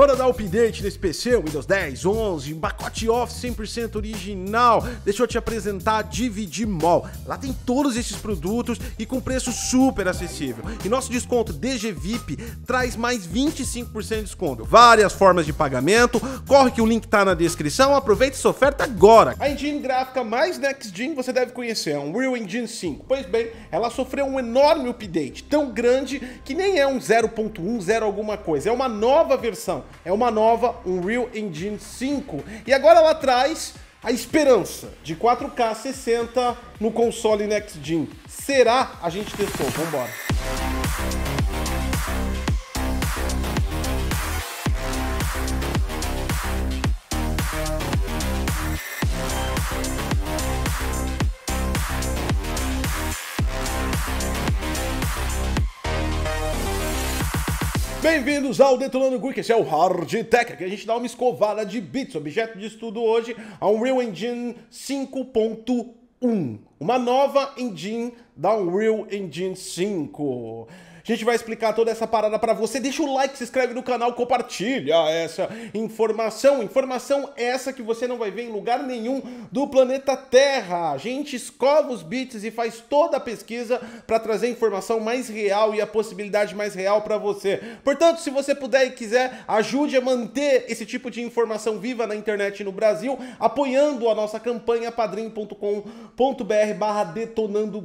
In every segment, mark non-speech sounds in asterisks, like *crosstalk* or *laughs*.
Bora dar update nesse PC, Windows 10, 11, pacote Office 100% original. Deixa eu te apresentar a DVD Mall. Lá tem todos esses produtos e com preço super acessível. E nosso desconto DG VIP traz mais 25% de desconto. Várias formas de pagamento. Corre que o link tá na descrição. Aproveita essa oferta agora. A engine gráfica mais Next Gen você deve conhecer, é um Real Engine 5. Pois bem, ela sofreu um enorme update, tão grande que nem é um 0.1, 0 alguma coisa, é uma nova versão é uma nova Unreal Engine 5. E agora ela traz a esperança de 4K 60 no console Next Gen. Será? A gente testou. Vambora. Bem-vindos ao Detonando Quick, esse é o Hard Tech, que a gente dá uma escovada de bits, objeto de estudo hoje, a Unreal Engine 5.1, uma nova engine da Unreal Engine 5. A gente vai explicar toda essa parada para você. Deixa o like, se inscreve no canal, compartilha essa informação. Informação essa que você não vai ver em lugar nenhum do planeta Terra. A gente escova os bits e faz toda a pesquisa para trazer a informação mais real e a possibilidade mais real para você. Portanto, se você puder e quiser, ajude a manter esse tipo de informação viva na internet no Brasil, apoiando a nossa campanha padrim.com.br barra detonando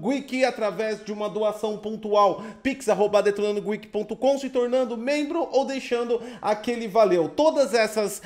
através de uma doação pontual. Pix, detonandogeek.com, se tornando membro ou deixando aquele valeu. Todas essas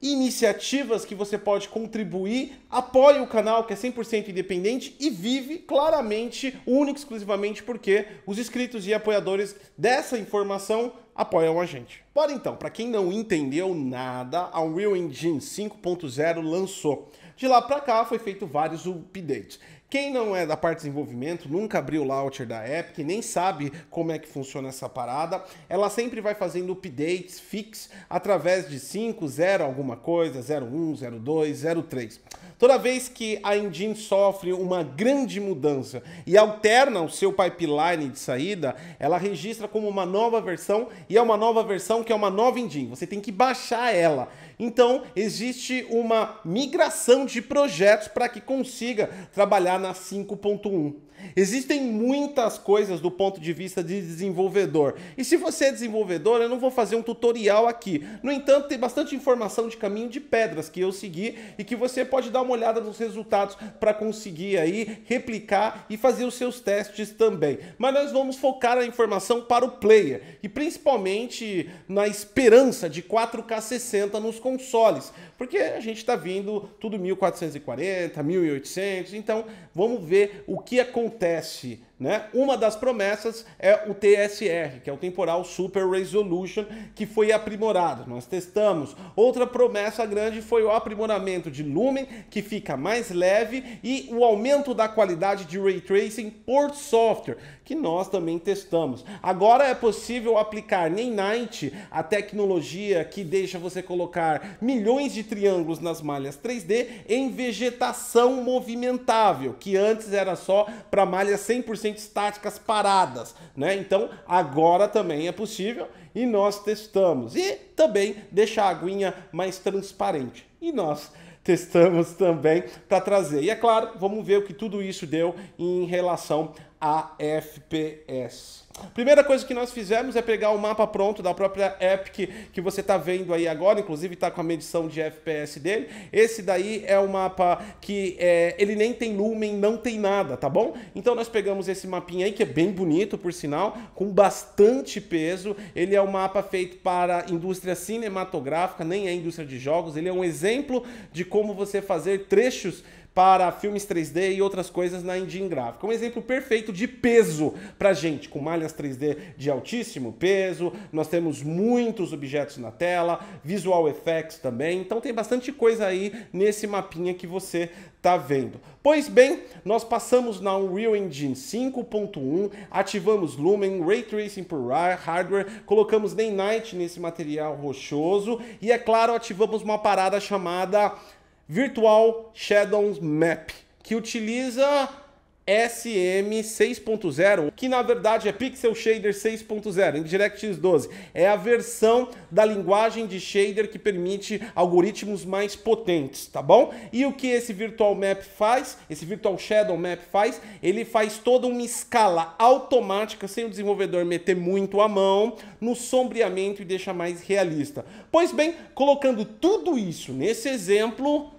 iniciativas que você pode contribuir, apoie o canal que é 100% independente e vive claramente, único exclusivamente porque os inscritos e apoiadores dessa informação apoiam a gente. Bora então, para quem não entendeu nada, a Unreal Engine 5.0 lançou. De lá para cá foi feito vários updates. Quem não é da parte de desenvolvimento, nunca abriu o launcher da Epic, nem sabe como é que funciona essa parada, ela sempre vai fazendo updates fix através de 5, 0 alguma coisa, 01, 02, 03. Toda vez que a engine sofre uma grande mudança e alterna o seu pipeline de saída, ela registra como uma nova versão e é uma nova versão que é uma nova engine. Você tem que baixar ela. Então, existe uma migração de projetos para que consiga trabalhar na 5.1. Existem muitas coisas do ponto de vista de desenvolvedor. E se você é desenvolvedor, eu não vou fazer um tutorial aqui. No entanto, tem bastante informação de caminho de pedras que eu segui e que você pode dar uma olhada nos resultados para conseguir aí replicar e fazer os seus testes também. Mas nós vamos focar a informação para o player e principalmente na esperança de 4K 60 nos consoles, porque a gente está vindo tudo 1440, 1800, então vamos ver o que acontece acontece né? Uma das promessas é o TSR, que é o Temporal Super Resolution, que foi aprimorado. Nós testamos. Outra promessa grande foi o aprimoramento de Lumen, que fica mais leve, e o aumento da qualidade de Ray Tracing por software, que nós também testamos. Agora é possível aplicar nem Night, a tecnologia que deixa você colocar milhões de triângulos nas malhas 3D em vegetação movimentável, que antes era só para malhas 100% 100% estáticas paradas, né? Então agora também é possível e nós testamos. E também deixar a aguinha mais transparente. E nós testamos também para trazer. E é claro, vamos ver o que tudo isso deu em relação a FPS. Primeira coisa que nós fizemos é pegar o mapa pronto da própria Epic que você está vendo aí agora, inclusive está com a medição de FPS dele. Esse daí é o mapa que é, ele nem tem lumen, não tem nada, tá bom? Então nós pegamos esse mapinha aí, que é bem bonito, por sinal, com bastante peso. Ele é um mapa feito para indústria cinematográfica, nem é indústria de jogos. Ele é um exemplo de como você fazer trechos para filmes 3D e outras coisas na engine gráfica. Um exemplo perfeito de peso para gente, com malhas 3D de altíssimo peso, nós temos muitos objetos na tela, visual effects também, então tem bastante coisa aí nesse mapinha que você está vendo. Pois bem, nós passamos na Unreal Engine 5.1, ativamos Lumen, Ray Tracing por hardware, colocamos Day Night nesse material rochoso e, é claro, ativamos uma parada chamada Virtual Shadows Map, que utiliza SM 6.0, que na verdade é Pixel Shader 6.0, em DirectX 12. É a versão da linguagem de shader que permite algoritmos mais potentes, tá bom? E o que esse Virtual Map faz, esse Virtual Shadow Map faz, ele faz toda uma escala automática, sem o desenvolvedor meter muito a mão, no sombreamento e deixa mais realista. Pois bem, colocando tudo isso nesse exemplo,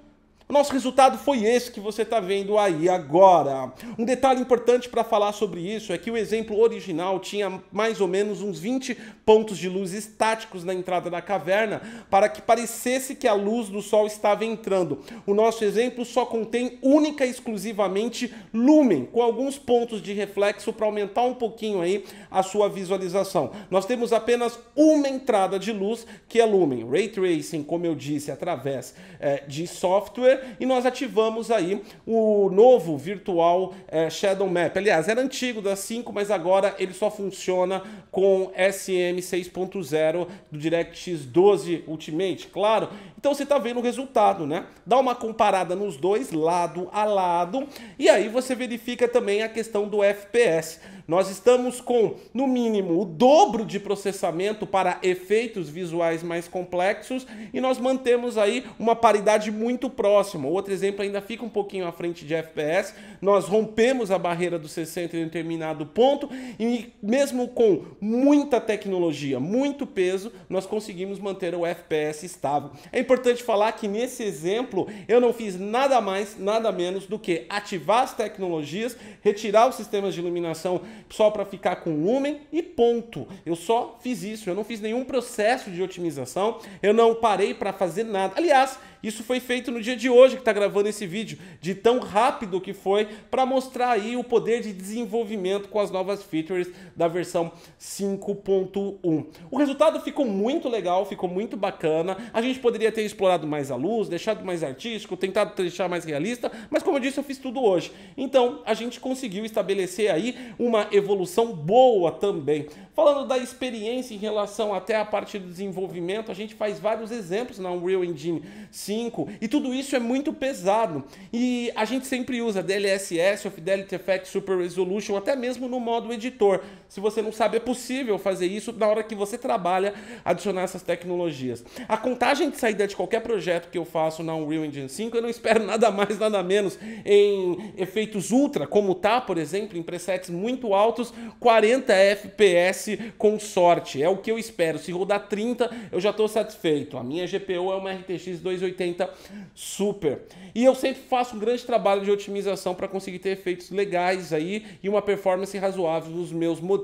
o nosso resultado foi esse que você está vendo aí agora. Um detalhe importante para falar sobre isso é que o exemplo original tinha mais ou menos uns 20 pontos de luz estáticos na entrada da caverna para que parecesse que a luz do sol estava entrando. O nosso exemplo só contém única e exclusivamente lumen, com alguns pontos de reflexo para aumentar um pouquinho aí a sua visualização. Nós temos apenas uma entrada de luz que é lumen. Ray Tracing, como eu disse, através é, de software e nós ativamos aí o novo virtual é, Shadow Map. Aliás, era antigo da 5, mas agora ele só funciona com SM 6.0 do DirectX 12 Ultimate, claro. Então você está vendo o resultado, né? Dá uma comparada nos dois, lado a lado, e aí você verifica também a questão do FPS. Nós estamos com, no mínimo, o dobro de processamento para efeitos visuais mais complexos e nós mantemos aí uma paridade muito próxima. Outro exemplo ainda fica um pouquinho à frente de FPS. Nós rompemos a barreira dos 60 em determinado ponto e mesmo com muita tecnologia, muito peso, nós conseguimos manter o FPS estável. É importante falar que nesse exemplo eu não fiz nada mais, nada menos do que ativar as tecnologias, retirar os sistemas de iluminação só para ficar com lumen e ponto. Eu só fiz isso, eu não fiz nenhum processo de otimização, eu não parei para fazer nada. Aliás, isso foi feito no dia de hoje que está gravando esse vídeo, de tão rápido que foi para mostrar aí o poder de desenvolvimento com as novas features da versão 5.1. O resultado ficou muito legal, ficou muito bacana. A gente poderia ter explorado mais a luz, deixado mais artístico, tentado deixar mais realista, mas como eu disse, eu fiz tudo hoje. Então, a gente conseguiu estabelecer aí uma evolução boa também. Falando da experiência em relação até a parte do desenvolvimento, a gente faz vários exemplos na Unreal Engine 5 e tudo isso é muito pesado. E a gente sempre usa DLSS ou Fidelity Effect Super Resolution até mesmo no modo editor. Se você não sabe, é possível fazer isso na hora que você trabalha, adicionar essas tecnologias. A contagem de saída de qualquer projeto que eu faço na Unreal Engine 5, eu não espero *laughs* nada mais, nada menos em efeitos ultra, como tá, por exemplo, em presets muito altos, 40 FPS com sorte. É o que eu espero. Se rodar 30, eu já estou satisfeito. A minha GPU é uma RTX 280 Super. E eu sempre faço um grande trabalho de otimização para conseguir ter efeitos legais aí e uma performance razoável nos meus modelos.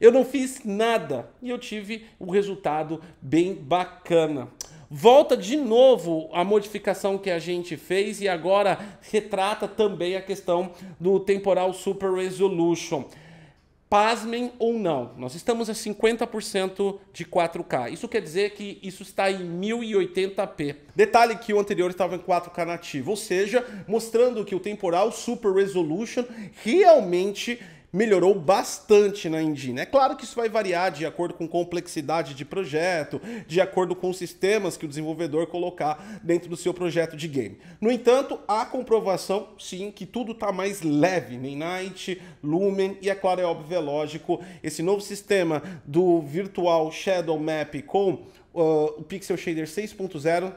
Eu não fiz nada e eu tive um resultado bem bacana volta de novo a modificação que a gente fez e agora retrata também a questão do temporal super resolution. Pasmem ou não, nós estamos a 50% de 4K. Isso quer dizer que isso está em 1080p. Detalhe que o anterior estava em 4K nativo, ou seja, mostrando que o temporal Super Resolution realmente melhorou bastante na engine. É claro que isso vai variar de acordo com complexidade de projeto, de acordo com os sistemas que o desenvolvedor colocar dentro do seu projeto de game. No entanto, há comprovação, sim, que tudo está mais leve, Night, Lumen e, é claro, é óbvio, é lógico, esse novo sistema do Virtual Shadow Map com uh, o Pixel Shader 6.0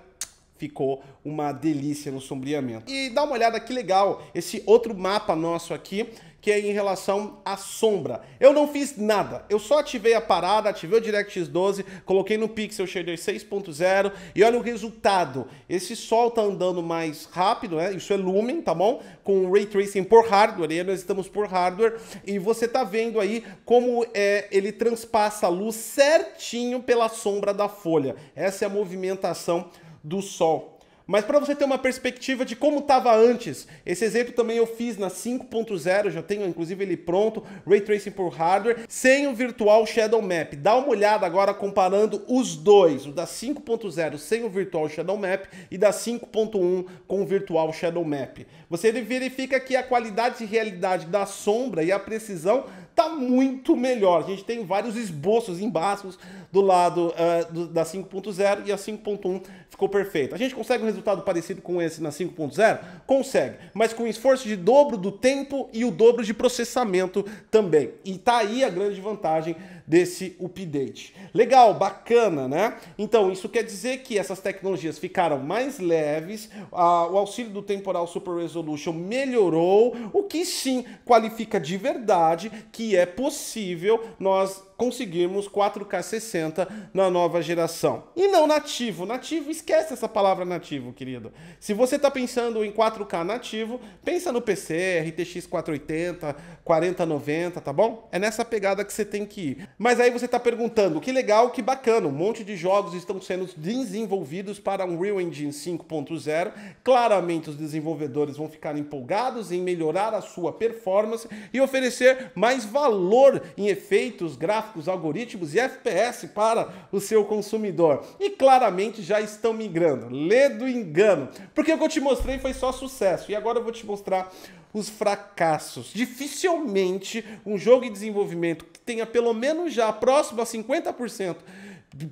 ficou uma delícia no sombreamento. E dá uma olhada que legal, esse outro mapa nosso aqui, que é em relação à sombra. Eu não fiz nada, eu só ativei a parada, ativei o DirectX 12, coloquei no Pixel Shader 6.0 e olha o resultado. Esse sol tá andando mais rápido, né? Isso é Lumen, tá bom? Com Ray Tracing por hardware, e nós estamos por hardware, e você tá vendo aí como é, ele transpassa a luz certinho pela sombra da folha. Essa é a movimentação do sol. Mas para você ter uma perspectiva de como estava antes, esse exemplo também eu fiz na 5.0, já tenho inclusive ele pronto, Ray Tracing por hardware, sem o Virtual Shadow Map. Dá uma olhada agora comparando os dois, o da 5.0 sem o Virtual Shadow Map e da 5.1 com o Virtual Shadow Map. Você verifica que a qualidade de realidade da sombra e a precisão tá muito melhor. A gente tem vários esboços embaixo do lado uh, do, da 5.0 e a 5.1 ficou perfeita. A gente consegue um resultado parecido com esse na 5.0? Consegue, mas com esforço de dobro do tempo e o dobro de processamento também. E tá aí a grande vantagem desse update. Legal, bacana, né? Então, isso quer dizer que essas tecnologias ficaram mais leves, a, o auxílio do Temporal Super Resolution melhorou, o que sim qualifica de verdade que é possível nós conseguirmos 4K 60 na nova geração. E não nativo. Nativo, esquece essa palavra nativo, querido. Se você está pensando em 4K nativo, pensa no PC, RTX 480, 4090, tá bom? É nessa pegada que você tem que ir. Mas aí você está perguntando, que legal, que bacana, um monte de jogos estão sendo desenvolvidos para Unreal Engine 5.0. Claramente os desenvolvedores vão ficar empolgados em melhorar a sua performance e oferecer mais valor em efeitos gráficos, algoritmos e FPS para o seu consumidor. E claramente já estão migrando. Lê do engano. Porque o que eu te mostrei foi só sucesso. E agora eu vou te mostrar os fracassos. Dificilmente um jogo em desenvolvimento que tenha pelo menos já próximo a 50%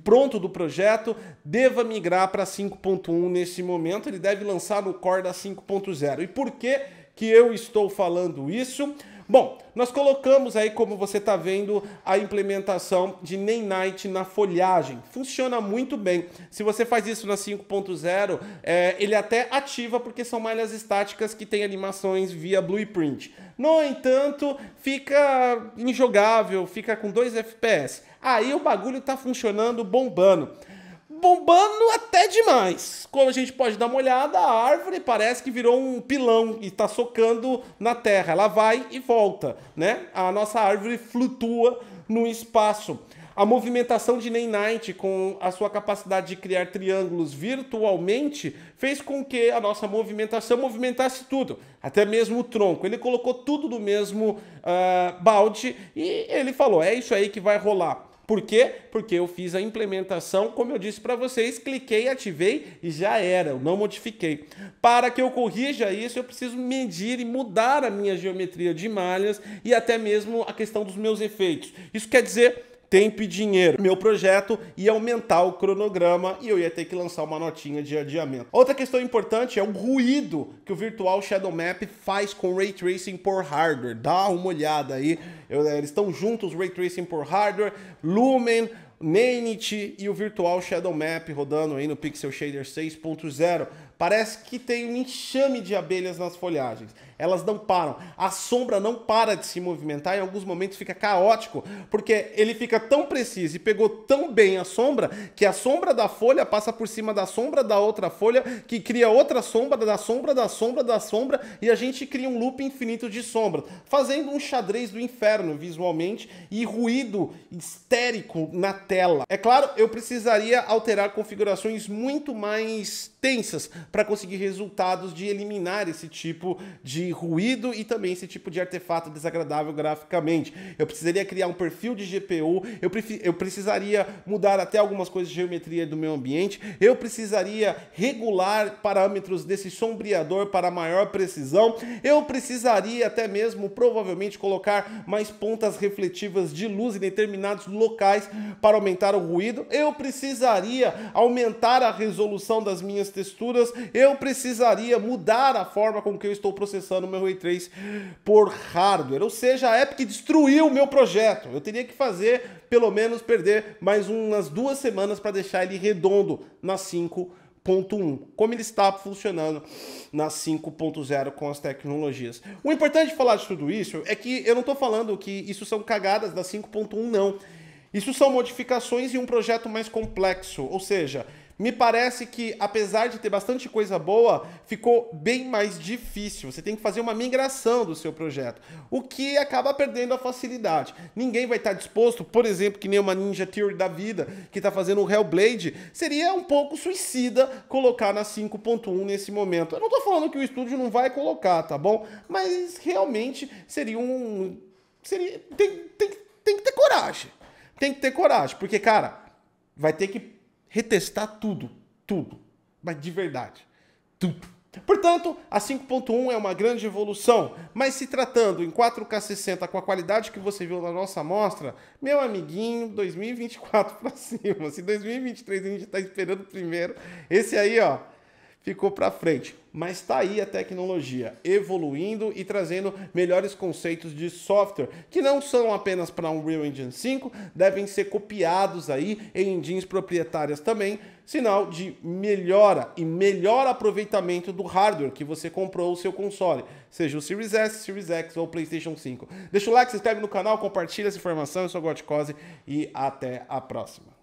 pronto do projeto deva migrar para 5.1 nesse momento. Ele deve lançar no core da 5.0. E por que que eu estou falando isso? Bom, nós colocamos aí, como você está vendo, a implementação de Nem Night na folhagem. Funciona muito bem. Se você faz isso na 5.0, é, ele até ativa porque são malhas estáticas que têm animações via Blueprint. No entanto, fica injogável, fica com 2 FPS. Aí o bagulho está funcionando bombando bombando até demais. Quando a gente pode dar uma olhada, a árvore parece que virou um pilão e está socando na terra. Ela vai e volta, né? A nossa árvore flutua no espaço. A movimentação de Name Night, com a sua capacidade de criar triângulos virtualmente, fez com que a nossa movimentação movimentasse tudo, até mesmo o tronco. Ele colocou tudo no mesmo uh, balde e ele falou: é isso aí que vai rolar. Por quê? Porque eu fiz a implementação, como eu disse para vocês, cliquei, ativei e já era, eu não modifiquei. Para que eu corrija isso, eu preciso medir e mudar a minha geometria de malhas e até mesmo a questão dos meus efeitos. Isso quer dizer tempo e dinheiro. Meu projeto ia aumentar o cronograma e eu ia ter que lançar uma notinha de adiamento. Outra questão importante é o ruído que o Virtual Shadow Map faz com Ray Tracing por hardware. Dá uma olhada aí. Eh, eles estão juntos, Ray Tracing por hardware, Lumen, Nanity e o Virtual Shadow Map rodando aí no Pixel Shader 6.0. Parece que tem um enxame de abelhas nas folhagens elas não param. A sombra não para de se movimentar, em alguns momentos fica caótico, porque ele fica tão preciso e pegou tão bem a sombra que a sombra da folha passa por cima da sombra da outra folha, que cria outra sombra da sombra da sombra da sombra e a gente cria um loop infinito de sombras, fazendo um xadrez do inferno visualmente e ruído histérico na tela. É claro, eu precisaria alterar configurações muito mais tensas para conseguir resultados de eliminar esse tipo de ruído e também esse tipo de artefato desagradável graficamente. Eu precisaria criar um perfil de GPU, eu, eu precisaria mudar até algumas coisas de geometria do meu ambiente, eu precisaria regular parâmetros desse sombreador para maior precisão, eu precisaria até mesmo provavelmente colocar mais pontas refletivas de luz em determinados locais para aumentar o ruído, eu precisaria aumentar a resolução das minhas minhas texturas, eu precisaria mudar a forma com que eu estou processando o meu Ray Trace por hardware. Ou seja, a Epic destruiu o meu projeto. Eu teria que fazer, pelo menos, perder mais umas duas semanas para deixar ele redondo na 5.1, como ele está funcionando na 5.0 com as tecnologias. O importante de falar de tudo isso é que eu não estou falando que isso são cagadas da 5.1, não. Isso são modificações em um projeto mais complexo, ou seja, me parece que, apesar de ter bastante coisa boa, ficou bem mais difícil. Você tem que fazer uma migração do seu projeto, o que acaba perdendo a facilidade. Ninguém vai estar disposto, por exemplo, que nem uma Ninja Theory da vida, que está fazendo um Hellblade, seria um pouco suicida colocar na 5.1 nesse momento. Eu não estou falando que o estúdio não vai colocar, tá bom? Mas realmente seria um. Seria, tem, tem, tem que ter coragem. Tem que ter coragem, porque, cara, vai ter que retestar tudo, tudo, mas de verdade, tudo. Portanto, a 5.1 é uma grande evolução, mas se tratando em 4K 60 com a qualidade que você viu na nossa amostra, meu amiguinho, 2024 para *laughs* cima. Se 2023 a gente está esperando primeiro, esse aí, ó, ficou para frente. Mas está aí a tecnologia evoluindo e trazendo melhores conceitos de software, que não são apenas para Unreal Engine 5, devem ser copiados aí em engines proprietárias também, sinal de melhora e melhor aproveitamento do hardware que você comprou o seu console, seja o Series S, Series X ou PlayStation 5. Deixa o like, se inscreve no canal, compartilha essa informação. Eu sou o Gotcose e até a próxima.